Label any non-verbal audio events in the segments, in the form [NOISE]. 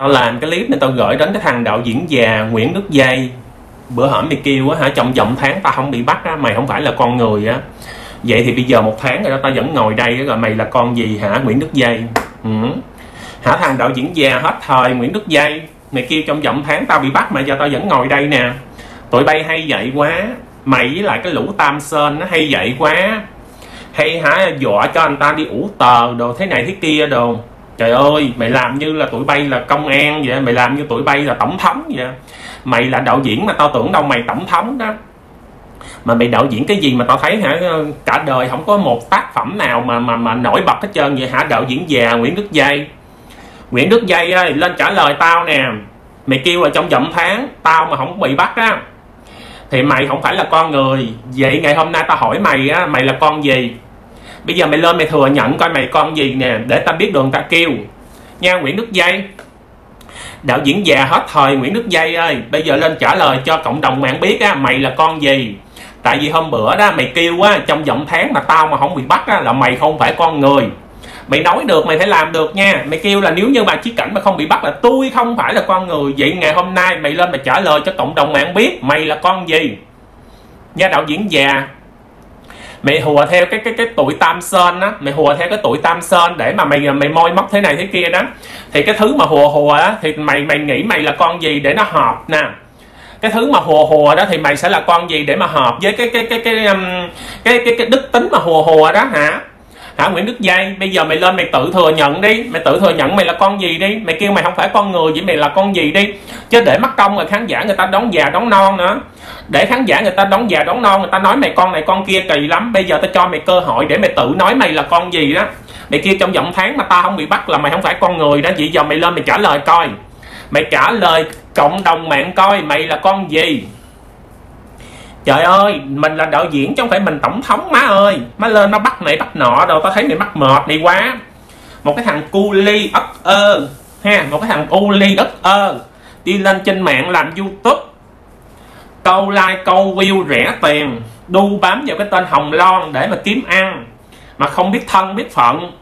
tao làm cái clip này tao gửi đến cái thằng đạo diễn già Nguyễn Đức Dây bữa hổm mày kêu á hả, trong vòng tháng tao không bị bắt á, mày không phải là con người á. Vậy thì bây giờ một tháng rồi đó, tao vẫn ngồi đây rồi mày là con gì hả, Nguyễn Đức Dây ừ. hả, thằng đạo diễn già hết thời, Nguyễn Đức Dây mày kêu trong vòng tháng tao bị bắt mà giờ tao vẫn ngồi đây nè. Tụi bay hay vậy quá, mày với lại cái lũ tam sơn nó hay vậy quá. Hay hả, dọa cho anh ta đi ủ tờ đồ thế này thế kia đồ trời ơi, mày làm như là tụi bay là công an vậy, mày làm như tụi bay là tổng thống vậy. Mày là đạo diễn mà tao tưởng đâu mày tổng thống đó. Mà mày đạo diễn cái gì mà tao thấy hả? Cả đời không có một tác phẩm nào mà mà mà nổi bật hết trơn vậy hả? Đạo diễn già Nguyễn Đức Dây Nguyễn Đức Dây ơi, lên trả lời tao nè. Mày kêu là trong vòng tháng, tao mà không bị bắt á. Thì mày không phải là con người. Vậy ngày hôm nay tao hỏi mày á, mày là con gì? Bây giờ mày lên mày thừa nhận coi mày con gì nè, để tao biết đường ta kêu. Nha Nguyễn Đức Dây đạo diễn già hết thời Nguyễn Đức Dây ơi, bây giờ lên trả lời cho cộng đồng mạng biết á, mày là con gì? Tại vì hôm bữa đó mày kêu á, trong vòng tháng mà tao mà không bị bắt á, là mày không phải con người. Mày nói được, mày phải làm được nha. Mày kêu là nếu như mà chí cảnh mà không bị bắt là tôi không phải là con người. Vậy ngày hôm nay mày lên mày trả lời cho cộng đồng mạng biết mày là con gì? Nha đạo diễn già mày hùa theo cái cái cái tuổi tam sơn á. Mày hùa theo cái tuổi tam sơn để mà mày mày moi móc thế này thế kia đó. Thì cái thứ mà hùa hùa á thì mày mày nghĩ mày là con gì để nó hợp nè? Cái thứ mà hùa hùa đó thì mày sẽ là con gì để mà hợp với cái cái cái cái cái cái, cái, cái đức tính mà hùa hùa đó hả? Hả Nguyễn Đức Dây bây giờ mày lên mày tự thừa nhận đi. Mày tự thừa nhận mày là con gì đi? Mày kêu mày không phải con người vậy mày là con gì đi? Chứ để mất công rồi khán giả người ta đón già đón non nữa để khán giả người ta đón già, đón non, người ta nói mày con này, con kia kỳ lắm. Bây giờ tao cho mày cơ hội để mày tự nói mày là con gì đó. Mày kia trong vòng tháng mà tao không bị bắt là mày không phải con người đó. Vậy giờ mày lên mày trả lời coi. Mày trả lời cộng đồng mạng coi mày là con gì. Trời ơi, mình là đạo diễn chứ không phải mình tổng thống, má ơi. Má lên nó bắt này bắt nọ đâu tao thấy mày mắc mệt đi quá. Một cái thằng cu ly ất ơ, ha, một cái thằng u ly ất ơ. Đi lên trên mạng làm youtube câu like, câu view rẻ tiền, đu bám vào cái tên hồng loan để mà kiếm ăn, mà không biết thân, biết phận.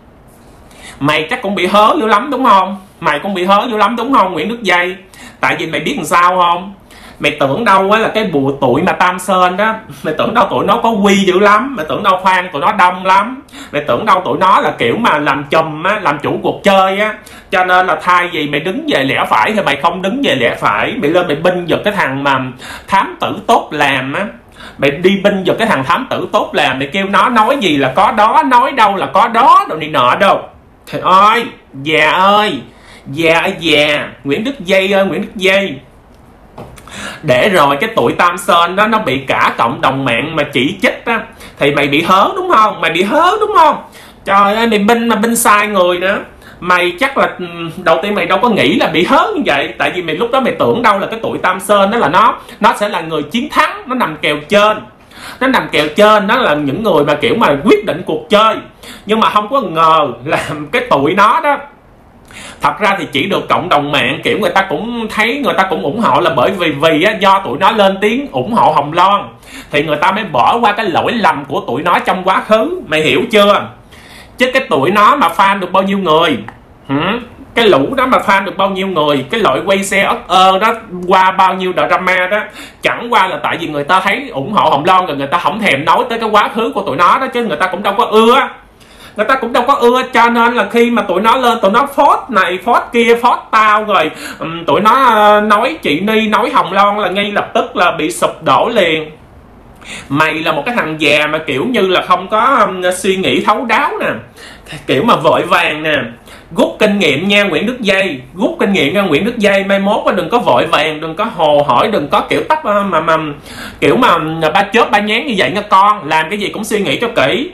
Mày chắc cũng bị hớ dữ lắm, đúng không? Mày cũng bị hớ dữ lắm, đúng không, nguyễn đức dây tại vì mày biết làm sao không? Mày tưởng đâu á là cái bùa tuổi mà tam sơn đó. Mày tưởng đâu tụi nó có quy dữ lắm. Mày tưởng đâu khoan, tụi nó đông lắm. Mày tưởng đâu tụi nó là kiểu mà làm chùm á, làm chủ cuộc chơi á. Cho nên là thay vì mày đứng về lẽ phải thì mày không đứng về lẽ phải. Mày lên mày binh giật cái thằng mà thám tử tốt làm á. Mày đi binh giật cái thằng thám tử tốt làm, mày kêu nó nói gì là có đó, nói đâu là có đó, đồ đi nọ đâu. Trời ơi, già ơi già ơi, già. Nguyễn đức dây ơi, nguyễn đức dây để rồi cái tuổi tam sơn đó, nó bị cả cộng đồng mạng mà chỉ trích á, thì mày bị hớ đúng không? Mày bị hớ đúng không? Trời ơi, mày binh mà binh sai người nữa. Mày chắc là ừ, đầu tiên mày đâu có nghĩ là bị hớ như vậy. Tại vì mày lúc đó mày tưởng đâu là cái tuổi tam sơn đó là nó nó sẽ là người chiến thắng, nó nằm kèo trên. Nó nằm kèo trên, nó là những người mà kiểu mà quyết định cuộc chơi. Nhưng mà không có ngờ là cái tuổi nó đó thật ra thì chỉ được cộng đồng mạng kiểu người ta cũng thấy người ta cũng ủng hộ là bởi vì vì á, do tụi nó lên tiếng ủng hộ hồng loan. Thì người ta mới bỏ qua cái lỗi lầm của tụi nó trong quá khứ. Mày hiểu chưa? Chứ cái tụi nó mà fan được bao nhiêu người? Hử? cái lũ đó mà fan được bao nhiêu người? Cái loại quay xe ớt ơ đó qua bao nhiêu drama đó? Chẳng qua là tại vì người ta thấy ủng hộ hồng loan rồi người ta không thèm nói tới cái quá khứ của tụi nó đó chứ người ta cũng đâu có ưa người ta cũng đâu có ưa cho nên là khi mà tụi nó lên tụi nó phốt này phốt kia phốt tao rồi um, tụi nó uh, nói chị ni nói hồng loan là ngay lập tức là bị sụp đổ liền. Mày là một cái thằng già mà kiểu như là không có um, suy nghĩ thấu đáo nè kiểu mà vội vàng nè. Rút kinh nghiệm nha Nguyễn Đức Dây rút kinh nghiệm nha Nguyễn Đức Dây mai mốt đừng có vội vàng đừng có hồ hỏi đừng có kiểu tắt mà, mà, mà kiểu mà ba chớp ba nhán như vậy nha con làm cái gì cũng suy nghĩ cho kỹ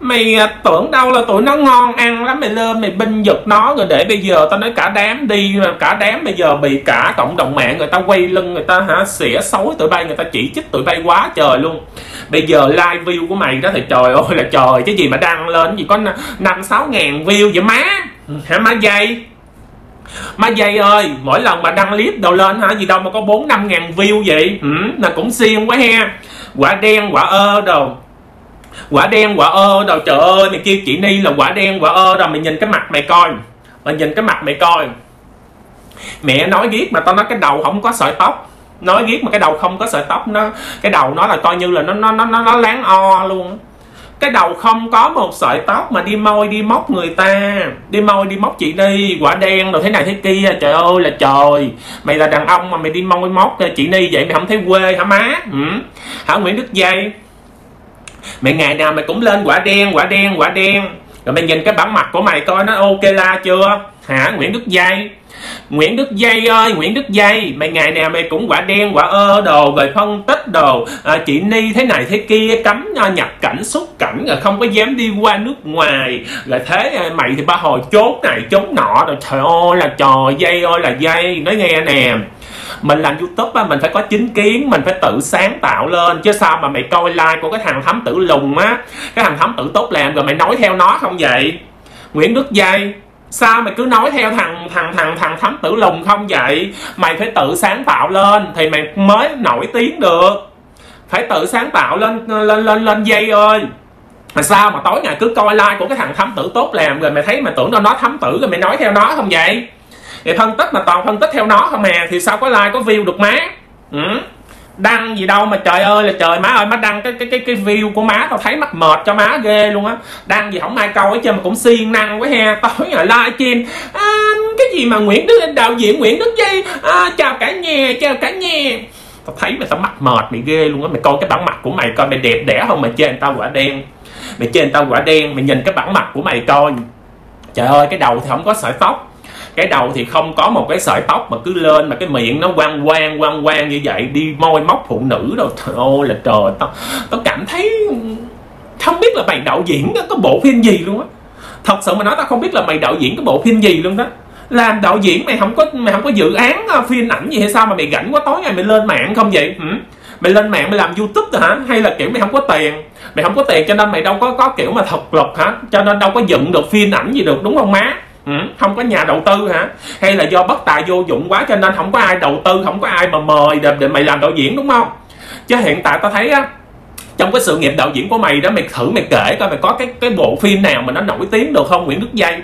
mày à, tưởng đâu là tụi nó ngon ăn lắm mày lên mày binh giật nó rồi để bây giờ tao nói cả đám đi cả đám bây giờ bị cả cộng đồng mạng người ta quay lưng người ta hả xỉa xấu tụi bay người ta chỉ trích tụi bay quá trời luôn. Bây giờ live view của mày đó thì trời ơi là trời chứ gì mà đăng lên gì có năm sáu ngàn view vậy má? Ừ, hả má dây? Má dây ơi mỗi lần mà đăng clip đầu lên hả gì đâu mà có bốn năm ngàn view vậy? Ừ, là cũng xiên quá ha. Quả đen quả ơ đồ quả đen quả ơ đâu trời ơi mày kêu chị ni là quả đen quả ơ đâu mày nhìn cái mặt mày coi. Mày nhìn cái mặt mày coi. Mẹ nói ghét mà tao nói cái đầu không có sợi tóc. Nói ghét mà cái đầu không có sợi tóc nó cái đầu nó là coi như là nó nó nó nó, nó láng o luôn. Cái đầu không có một sợi tóc mà đi môi đi móc người ta. Đi môi đi móc chị đi quả đen rồi thế này thế kia trời ơi là trời. Mày là đàn ông mà mày đi môi móc ờ, chị đi vậy mày không thấy quê hả má? Ừ. hả nguyễn đức dây mày ngày nào mày cũng lên quả đen quả đen quả đen. Rồi mày nhìn cái bản mặt của mày coi nó ok la chưa? Hả? Nguyễn đức dây Nguyễn Đức Dây ơi Nguyễn Đức Dây Mày ngày nào mày cũng quả đen quả ơ đồ Rồi phân tích đồ. À, Chị Ni thế này thế kia cấm à, nhập cảnh xuất cảnh Rồi không có dám đi qua nước ngoài. Rồi thế à, mày thì ba hồi chốt này chốt nọ Rồi trời ơi là trò dây ơi là dây. Nói nghe nè mình làm youtube á, mình phải có chính kiến, mình phải tự sáng tạo lên. Chứ sao mà mày coi like của cái thằng thám tử lùng á. Cái thằng thám tử tốt làm rồi mày nói theo nó không vậy? Nguyễn đức dây sao mày cứ nói theo thằng thằng thằng thằng thám tử lùng không vậy? Mày phải tự sáng tạo lên thì mày mới nổi tiếng được. Phải tự sáng tạo lên lên lên lên dây ơi. Mà sao mà tối ngày cứ coi like của cái thằng thám tử tốt làm rồi mày thấy mày tưởng đâu nó thám tử, rồi mày nói theo nó không vậy? Thì phân tích mà toàn phân tích theo nó không à thì sao có like có view được má? Ừ? đăng gì đâu mà trời ơi là trời má ơi má đăng cái cái cái cái view của má tao thấy mắc mệt cho má ghê luôn á. Đăng gì không ai câu hết trơn mà cũng siêng năng quá ha [LAUGHS] tối ngày live stream à, cái gì mà nguyễn đức đạo diễn nguyễn đức chi? À, chào cả nhà chào cả nhà. Tao thấy mày tao mắc mệt mày ghê luôn á. Mày coi cái bản mặt của mày coi mày đẹp đẽ không mày trên tao quả đen. Mày trên tao quả đen mày nhìn cái bản mặt của mày coi. Trời ơi cái đầu thì không có sợi tóc cái đầu thì không có một cái sợi tóc mà cứ lên mà cái miệng nó quang quang quang quang như vậy, đi môi móc phụ nữ đâu trời ơi là trời, tao tao cảm thấy không biết là mày đạo diễn có bộ phim gì luôn á. Thật sự mà nói tao không biết là mày đạo diễn cái bộ phim gì luôn đó. Làm đạo diễn mày không có, mày không có dự án à, phim ảnh gì hay sao mà mày rảnh quá, tối ngày mày lên mạng không vậy? Ừ? mày lên mạng mày làm youtube rồi hả? Hay là, kiểu, mày không có tiền? Mày không có tiền cho nên mày đâu có có kiểu mà thật lực hả? Cho nên đâu có dựng được phim ảnh gì được, đúng không má? Ừ, không có nhà đầu tư hả? Hay là do bất tài vô dụng quá cho nên không có ai đầu tư không có ai mà mời để, để mày làm đạo diễn đúng không? Chứ hiện tại tao thấy á trong cái sự nghiệp đạo diễn của mày đó mày thử mày kể coi mày có cái cái bộ phim nào mà nó nổi tiếng được không Nguyễn Đức Dây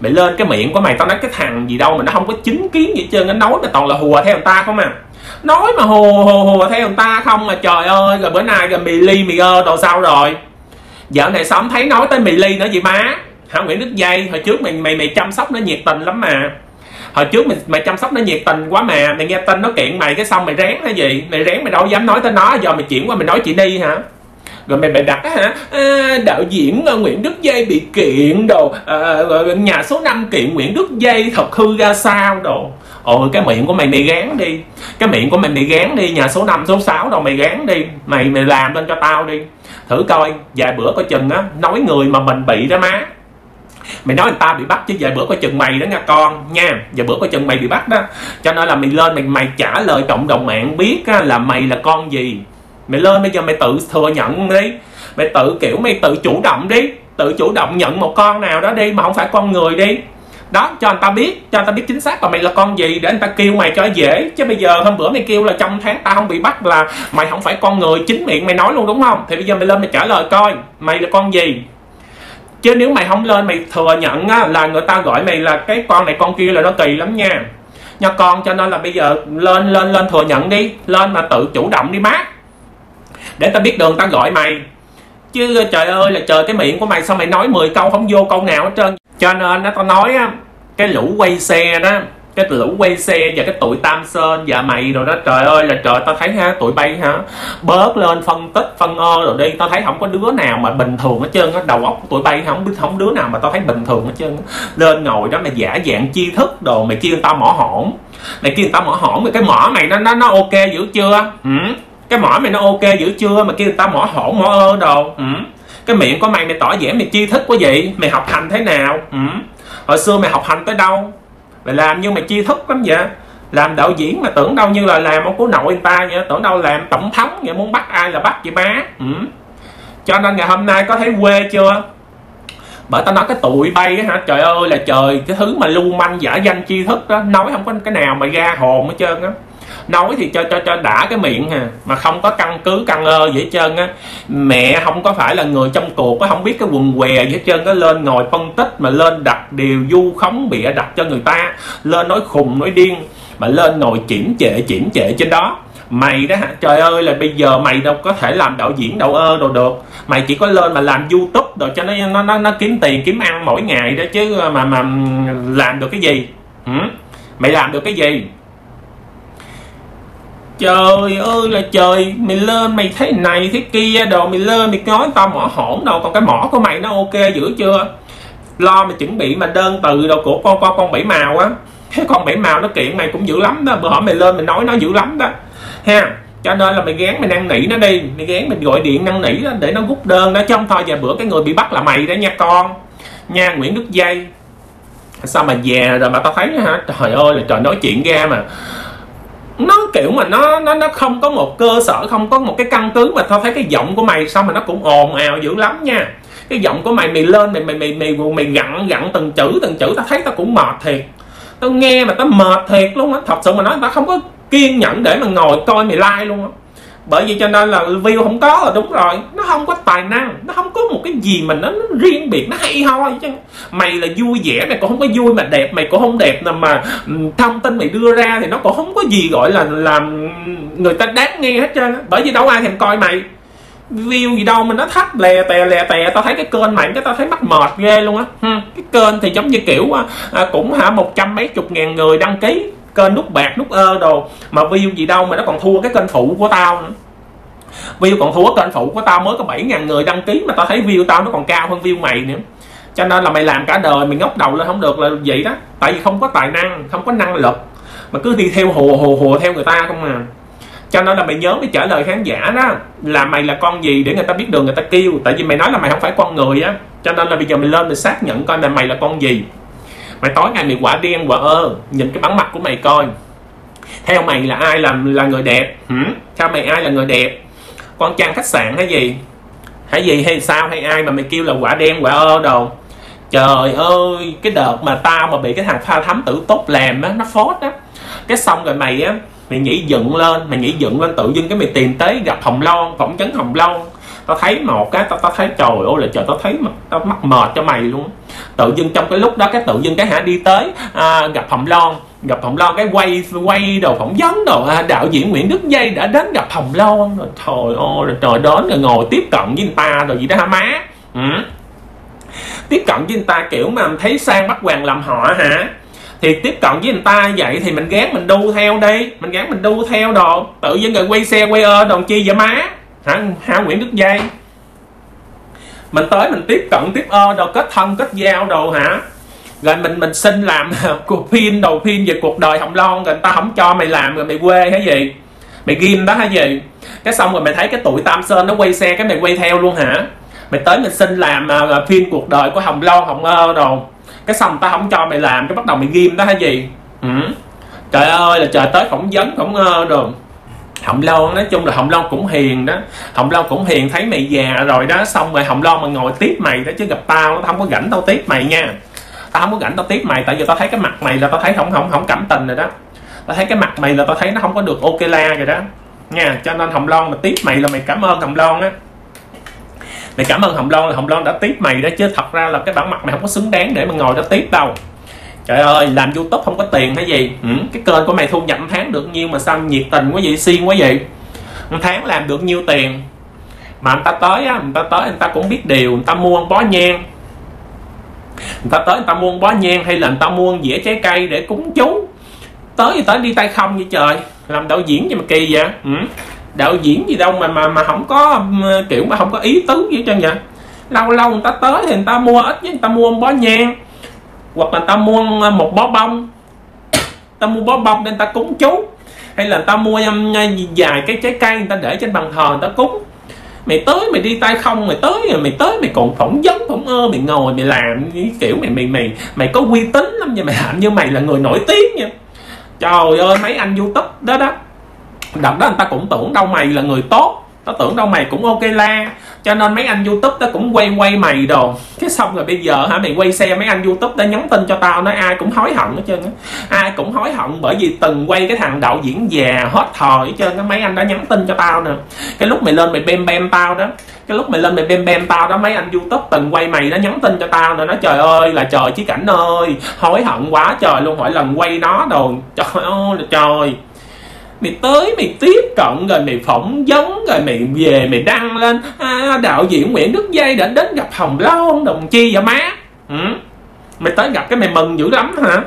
mày lên cái miệng của mày tao nói cái thằng gì đâu mà nó không có chính kiến gì trơn nó nói mà toàn là hùa theo người ta không à. Nói mà hùa hùa hùa theo người ta không mà trời ơi rồi bữa nay rồi mì ly mì ơ đồ sao rồi? Dạo này sao không thấy nói tới mì ly nữa gì má? Hả? Nguyễn Đức Dây hồi trước mày mày mày chăm sóc nó nhiệt tình lắm mà. Hồi trước mày, mày chăm sóc nó nhiệt tình quá mà. Mày nghe tin nó kiện mày cái xong mày rén hay gì? Mày rén mày đâu dám nói tới nó giờ mày chuyển qua mày nói chị đi hả? Rồi mày mày đặt á hả? À, đạo diễn ờ, Nguyễn Đức Dây bị kiện đồ. À, nhà số 5 kiện Nguyễn Đức Dây thật hư ra sao đồ. Ôi cái miệng của mày mày gán đi. Cái miệng của mày mày gán đi. Nhà số 5 số 6 đâu mày gán đi. Mày mày làm lên cho tao đi. Thử coi vài bữa coi chừng á nói người mà mình bị đó má mày nói người ta bị bắt chứ vài bữa coi chừng mày đó nha con nha. Vài bữa coi chừng mày bị bắt đó. Cho nên là mày lên mày mày trả lời cộng đồng mạng biết á, là mày là con gì. Mày lên bây giờ mày tự thừa nhận đi. Mày tự kiểu mày tự chủ động đi. Tự chủ động nhận một con nào đó đi mà không phải con người đi. Đó cho anh ta biết cho anh ta biết chính xác là mày là con gì để anh ta kêu mày cho dễ. Chứ bây giờ hôm bữa mày kêu là trong tháng ta không bị bắt là mày không phải con người chính miệng mày nói luôn đúng không? Thì bây giờ mày lên mày trả lời coi mày là con gì? Chứ nếu mày không lên mày thừa nhận á, là người ta gọi mày là cái con này con kia là nó kỳ lắm nha. Nha con cho nên là bây giờ lên lên lên thừa nhận đi. Lên mà tự chủ động đi má để ta biết đường ta gọi mày. Chứ trời ơi là trời cái miệng của mày sao mày nói 10 câu không vô câu nào hết trơn. Cho nên nó tao nói á cái lũ quay xe đó cái lũ quay xe và cái tụi tam sơn và mày rồi đó. Trời ơi là trời, tao thấy ha, tụi bay ha bớt lên phân tích, phân ơ rồi đi. Tao thấy không có đứa nào mà bình thường hết trơn á. Đầu óc của tụi bay không biết, không đứa nào mà tao thấy bình thường hết trơn lên ngồi đó mày giả dạng chi thức đồ, mày kêu tao mỏ hổn mày kêu tao mỏ hổn cái mỏ mày nó nó nó ok dữ chưa? Ừ? cái mỏ mày nó ok dữ chưa mà kêu tao mỏ hổn mỏ ơ đồ? Ừ? cái miệng của mày mày tỏ vẻ mày chi thức quá vậy? Mày học hành thế nào? Ừ? hồi xưa mày học hành tới đâu? Mày làm nhưng mày chi thức lắm vậy? Làm đạo diễn mà tưởng đâu như là làm ông cố nội người ta vậy? Tưởng đâu làm tổng thống vậy? Muốn bắt ai là bắt vậy má? Ừ. cho nên ngày hôm nay có thấy quê chưa? Bởi tao nói cái tụi bay á hả? Trời ơi là trời, cái thứ mà lưu manh giả danh chi thức đó, nói không có cái nào mà ra hồn hết trơn á nói thì cho cho cho đã cái miệng hà mà không có căn cứ căn ơ gì hết trơn á. Mẹ không có phải là người trong cuộc á không biết cái quần què gì hết trơn có lên ngồi phân tích mà lên đặt điều du khống bịa đặt cho người ta. Lên nói khùng nói điên mà lên ngồi chỉnh trệ chỉnh trệ trên đó. Mày đó hả? Trời ơi là bây giờ mày đâu có thể làm đạo diễn đâu ơ đồ được. Mày chỉ có lên mà làm youtube rồi cho nó nó nó, nó kiếm tiền kiếm ăn mỗi ngày đó chứ mà mà làm được cái gì? Ừ? mày làm được cái gì? Trời ơi là trời, mày lên mày thấy này thế kia đồ, mày lên mày nói tao mỏ hổn đâu, còn cái mỏ của mày nó ok dữ chưa? Lo mày chuẩn bị mà đơn từ đồ của con con con bảy màu á. Cái con bảy màu nó kiện mày cũng dữ lắm đó, bữa hỏi mày lên mày nói nó dữ lắm đó. Ha, cho nên là mày gán mày năn nỉ nó đi, mày gán mình gọi điện năn nỉ đó, để nó rút đơn đó, chứ không thôi vài bữa cái người bị bắt là mày đó nha con. Nha nguyễn đức dây sao mà già rồi mà tao thấy hả? Trời ơi là trời, nói chuyện ra mà nó kiểu mà nó nó nó không có một cơ sở không có một cái căn cứ mà tao thấy cái giọng của mày sao mà nó cũng ồn ào dữ lắm nha. Cái giọng của mày mày lên mày mày mày mày, mày gặn gặn từng chữ từng chữ tao thấy tao cũng mệt thiệt. Tao nghe mà tao mệt thiệt luôn á. Thật sự mà nói tao không có kiên nhẫn để mà ngồi coi mày like luôn á. Bởi vì cho nên là view không có là đúng rồi. Nó không có tài năng nó không có một cái gì mà nó, nó riêng biệt nó hay ho chứ? Mày là vui vẻ mày cũng không có vui mà đẹp mày cũng không đẹp mà, mà thông tin mày đưa ra thì nó cũng không có gì gọi là làm người ta đáng nghe hết trơn bởi vì đâu ai thèm coi mày. View gì đâu mà nó thấp lè tè lè tè. Tao thấy cái kênh mạnh cái tao thấy mắc mệt ghê luôn á. Cái kênh thì giống như kiểu à, à, cũng hả một trăm mấy chục ngàn người đăng ký. Kênh nút bạc nút ơ đồ. Mà view gì đâu mà nó còn thua cái kênh phụ của tao nữa view còn thua kênh phụ của tao mới có 7.000 người đăng ký mà tao thấy view tao nó còn cao hơn view mày nữa. Cho nên là mày làm cả đời, mày ngóc đầu lên không được là vậy đó. Tại vì không có tài năng, không có năng lực. Mà cứ đi theo hùa hùa hùa theo người ta không à. Cho nên là mày nhớ mới trả lời khán giả đó, là mày là con gì để người ta biết đường người ta kêu. Tại vì mày nói là mày không phải con người á. Cho nên là bây giờ mày lên mày xác nhận coi là mày là con gì. Mày tối ngày mày quả đen, quả ơ, nhìn cái bản mặt của mày coi. Theo mày là ai là là người đẹp? Hử? theo mày ai là người đẹp? Con trang khách sạn hay gì? Hay gì hay sao? Hay ai mà mày kêu là quả đen quả ơ đồ? Trời ơi cái đợt mà tao mà bị cái thằng pha thám tử tốt làm á nó phốt á. Cái xong rồi mày á mày nhảy dựng lên mày nhảy dựng lên tự dưng cái mày tìm tới gặp hồng loan phỏng vấn hồng loan. Tao thấy một cái tao tao thấy trời ơi là trời tao thấy mà tao mắc mệt cho mày luôn. Tự dưng trong cái lúc đó cái tự dưng cái hả đi tới à, gặp hồng loan gặp hồng loan cái quay quay đồ phỏng vấn đồ à, đạo diễn nguyễn đức dây đã đến gặp hồng loan rồi. Trời ơi, rồi trời đến rồi ngồi tiếp cận với người ta rồi gì đó hả má? Ừ. tiếp cận với người ta kiểu mà thấy sang bắt hoàng làm họ hả? Thì tiếp cận với người ta vậy thì mình gán mình đu theo đi, mình gán mình đu theo đồ. Tự nhiên rồi quay xe, quay ơ đồng chi vậy má? Hả hả nguyễn đức dây mình tới mình tiếp cận, tiếp ơ đồ, kết thân, kết giao đồ hả? Rồi mình mình xin làm [LAUGHS] cuộc phim đầu phim về cuộc đời hồng loan. Rồi người ta không cho mày làm rồi mày quê hay gì? Mày ghim đó hay gì? Cái xong rồi mày thấy cái tuổi tam sơn nó quay xe cái mày quay theo luôn hả? Mày tới mày xin làm à, à, uh, phim cuộc đời của hồng loan hồng ơ rồi. Cái xong ta không cho mày làm cái bắt đầu mày ghim đó hay gì? Ừ. trời ơi là trời tới phỏng vấn phỏng ơ rồi. Hồng loan nói chung là hồng loan cũng hiền đó. Hồng loan cũng hiền thấy mày già rồi đó. Xong rồi hồng loan mà ngồi tiếp mày đó chứ gặp tao nó không có rảnh tao tiếp mày nha tao không có rảnh tao tiếp mày tại vì tao thấy cái mặt mày là tao thấy không không không cảm tình rồi đó. Tao thấy cái mặt mày là tao thấy nó không có được ok la rồi đó. Nha cho nên hồng loan mà tiếp mày là mày cảm ơn hồng loan á. Mày cảm ơn hồng loan là hồng loan đã tiếp mày đó chứ thật ra là cái bản mặt mày không có xứng đáng để mà ngồi đó tiếp đâu. Trời ơi làm youtube không có tiền hay gì? Ừ, cái kênh của mày thu nhập tháng được nhiêu mà sao nhiệt tình quá vậy xiên quá vậy? Một tháng làm được nhiêu tiền? Mà người ta tới á người ta tới người ta cũng biết điều người ta mua bó nhang người ta tới người ta mua bó nhang hay là người ta mua dĩa trái cây để cúng chú tới thì tới đi tay không như trời làm đạo diễn gì mà kỳ vậy ừ. đạo diễn gì đâu mà mà mà không có kiểu mà không có ý tứ gì trơn vậy lâu lâu người ta tới thì người ta mua ít với người ta mua bó nhang hoặc là người ta mua một bó bông ta mua bó bông nên ta cúng chú hay là người ta mua vài cái trái cây người ta để trên bàn thờ người ta cúng mày tới mày đi tay không, mày tới rồi mày tới, mày còn phỏng vấn, phỏng ơ, mày ngồi, mày làm kiểu mày mày mày mày có uy tín lắm nhưng mày làm như mày là người nổi tiếng nha. Trời ơi, mấy anh youtube đó đó. Đợt đó người ta cũng tưởng đâu mày là người tốt tao tưởng đâu mày cũng ok la, cho nên mấy anh youtube nó cũng quay quay mày đồ. Cái xong rồi bây giờ hả, mày quay xe mấy anh youtube đã nhắn tin cho tao nói ai cũng hối hận hết trơn á. Ai cũng hối hận bởi vì từng quay cái thằng đạo diễn già hết thời hết trơn á, mấy anh đã nhắn tin cho tao nè. Cái lúc mày lên mày bem bem tao đó, cái lúc mày lên mày bem bem tao đó, mấy anh youtube từng quay mày nó nhắn tin cho tao nè nó trời ơi là trời chí cảnh ơi, hối hận quá trời luôn, mỗi lần quay nó đồ, trời ơi là trời mày tới mày tiếp cận rồi mày phỏng vấn rồi mày về mày đăng lên. À, đạo diễn Nguyễn Đức Dây đã đến gặp Hồng Loan đồng chi vậy má. Ừ? mày tới gặp cái mày mừng dữ lắm hả?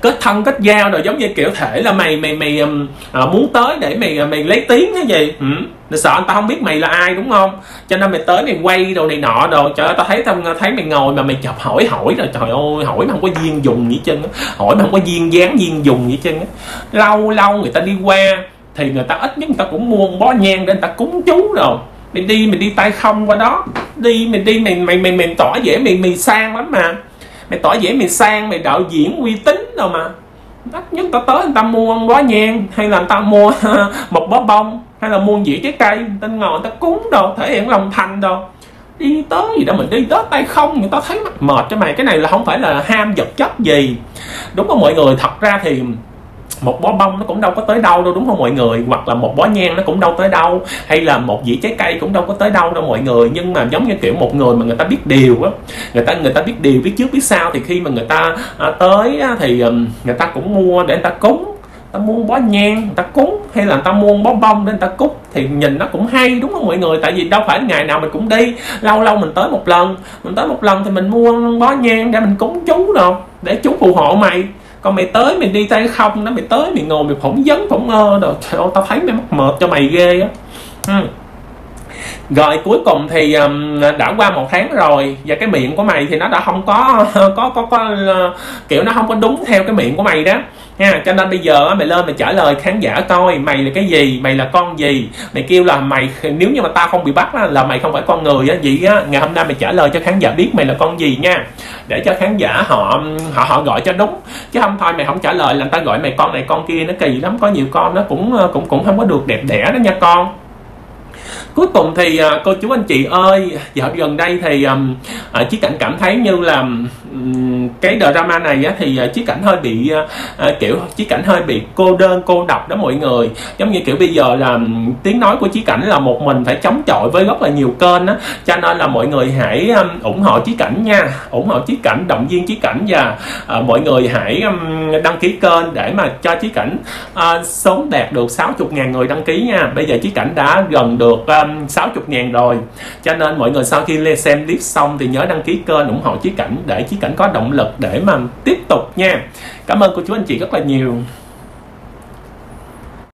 Kết thân kết giao rồi giống như kiểu thể là mày mày mày um, uh, muốn tới để mày à, mày lấy tiếng cái gì? Ừ. mày sợ anh ta không biết mày là ai đúng không? Cho nên mày tới mày quay đồ này nọ đồ. Trời ơi tao thấy tao thấy mày ngồi mà mày chọc hỏi hỏi rồi. Trời ơi hỏi mà không có duyên dùng gì chân hỏi mà không có duyên dáng duyên dùng gì chân lâu lâu người ta đi qua thì người ta ít nhất người ta cũng mua bó nhang để người ta cúng chú rồi mày đi mày đi tay không qua đó. Đi mày đi mày mày mày mày tỏ vẻ mày mày sang lắm mà mày tỏ vẻ mày sang, mày đạo diễn uy tín đâu mà. Nhất nhất tao tới người ta mua bó nhang, hay là người ta mua [LAUGHS] một bó bông, hay là mua dĩa trái cây. Người ta ngồi người ta cúng đâu, thể hiện lòng thành đâu. Đi tới gì đó mình đi tới tay không, người ta thấy mệt cho mày. Cái này là không phải là ham vật chất gì. Đúng không mọi người? Thật ra thì một bó bông nó cũng đâu có tới đâu đâu đúng không mọi người? Hoặc là một bó nhang nó cũng đâu tới đâu hay là một dĩa trái cây cũng đâu có tới đâu đâu mọi người. Nhưng mà giống như kiểu một người mà người ta biết điều á người ta người ta biết điều biết trước biết sau thì khi mà người ta à, tới á, thì um, người ta cũng mua để người ta cúng. Ta mua bó nhang người ta cúng hay là người ta mua bó bông để người ta cúc thì nhìn nó cũng hay đúng không mọi người? Tại vì đâu phải ngày nào mình cũng đi. Lâu lâu mình tới một lần. Mình tới một lần thì mình mua bó nhang để mình cúng chú đâu để chú phù hộ mày còn mày tới mày đi tay không đó, mày tới mày ngồi mày phỏng vấn phỏng ngơ rồi trời ơi, tao thấy mày mắc mệt cho mày ghê á ừ rồi cuối cùng thì um, đã qua một tháng rồi và cái miệng của mày thì nó đã không có [LAUGHS] có có, có uh, kiểu nó không có đúng theo cái miệng của mày đó. Nha cho nên bây giờ mày lên mày trả lời khán giả coi mày là cái gì mày là con gì? Mày kêu là mày nếu như mà tao không bị bắt là mày không phải con người á. Vậy á ngày hôm nay mày trả lời cho khán giả biết mày là con gì nha. Để cho khán giả họ họ họ gọi cho đúng. Chứ không thôi mày không trả lời là người ta gọi mày con này con kia nó kỳ lắm. Có nhiều con nó cũng ờ, cũng cũng không có được đẹp đẽ đó nha con cuối cùng thì uh, cô chú anh chị ơi dạo gần đây thì um, uh, chí cảnh cảm thấy như là um, cái drama này á, thì uh, chí cảnh hơi bị uh, kiểu chí cảnh hơi bị cô đơn cô độc đó mọi người. Giống như kiểu bây giờ là um, tiếng nói của chí cảnh là một mình phải chống chọi với rất là nhiều kênh á. Cho nên là mọi người hãy um, ủng hộ chí cảnh nha ủng hộ chí cảnh động viên chí cảnh và uh, mọi người hãy um, đăng ký kênh để mà cho chí cảnh uh, sớm đạt được 60.000 người đăng ký nha. Bây giờ chí cảnh đã gần được um, 60 ngàn rồi. Cho nên mọi người sau khi lên xem clip xong thì nhớ đăng ký kênh ủng hộ Chí Cảnh để Chí Cảnh có động lực để mà tiếp tục nha. Cảm ơn cô chú anh chị rất là nhiều.